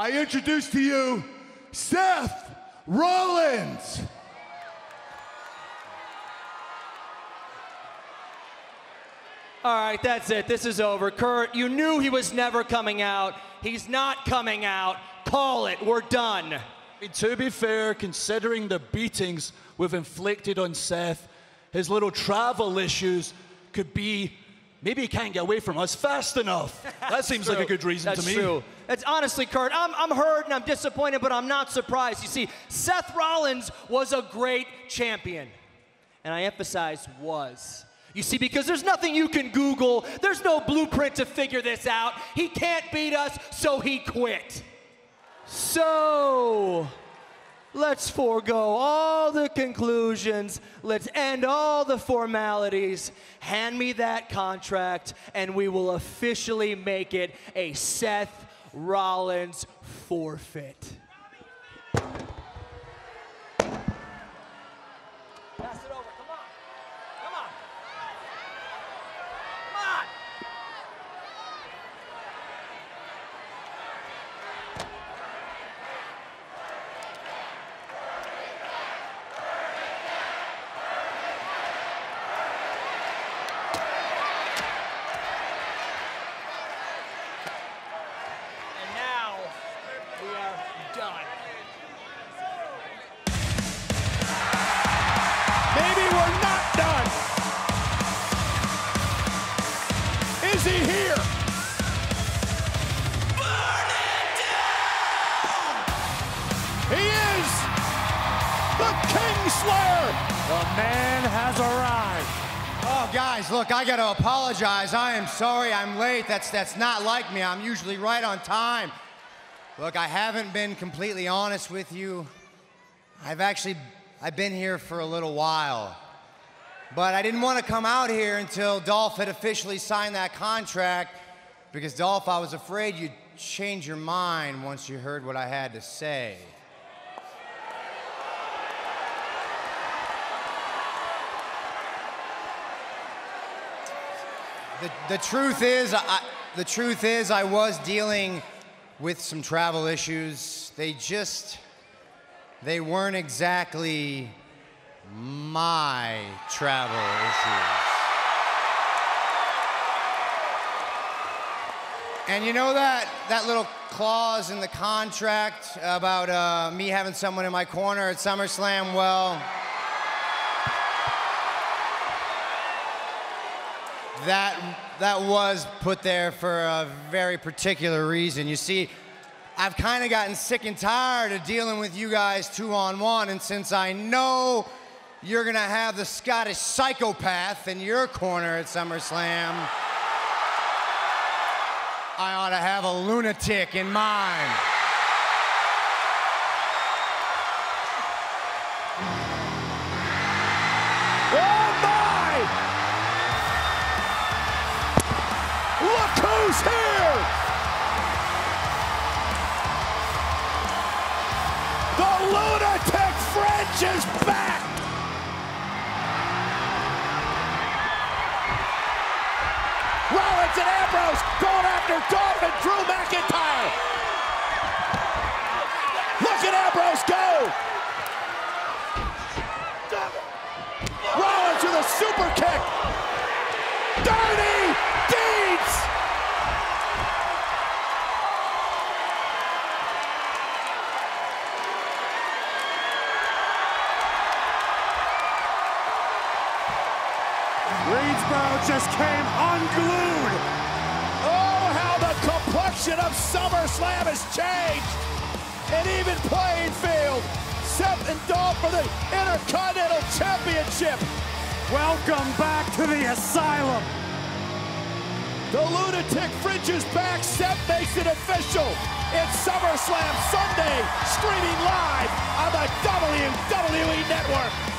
I introduce to you Seth Rollins. All right, that's it. This is over. Kurt, you knew he was never coming out. He's not coming out. Call it. We're done. I mean, to be fair, considering the beatings we've inflicted on Seth, his little travel issues could be maybe he can't get away from us fast enough. That seems like a good reason That's to me. That's true. That's honestly, Kurt, I'm, I'm hurt and I'm disappointed, but I'm not surprised. You see, Seth Rollins was a great champion. And I emphasize was. You see, because there's nothing you can Google, there's no blueprint to figure this out. He can't beat us, so he quit. So, let's forego all the conclusions. Let's end all the formalities. Hand me that contract, and we will officially make it a Seth Rollins forfeit. He is the King Slayer. The man has arrived. Oh, guys, look, I gotta apologize. I am sorry I'm late. That's, that's not like me. I'm usually right on time. Look, I haven't been completely honest with you. I've actually, I've been here for a little while. But I didn't want to come out here until Dolph had officially signed that contract because, Dolph, I was afraid you'd change your mind once you heard what I had to say. The, the truth is, I, the truth is, I was dealing with some travel issues. They just, they weren't exactly my travel issues. And you know that that little clause in the contract about uh, me having someone in my corner at SummerSlam? Well, that that was put there for a very particular reason. You see, I've kind of gotten sick and tired of dealing with you guys two on one, and since I know you're gonna have the Scottish psychopath in your corner at SummerSlam, I ought to have a lunatic in mine. Oh my! Look who's here! The lunatic fringe is And Ambrose going after Dolph and Drew McIntyre. Look at Ambrose go! Rollins with a super kick. Dirty deeds. Greensboro just came unglued. How the complexion of SummerSlam has changed. An even playing field. Seth and Dolph for the Intercontinental Championship. Welcome back to the asylum. The lunatic fringe is back. Seth makes it official. It's SummerSlam Sunday, streaming live on the WWE Network.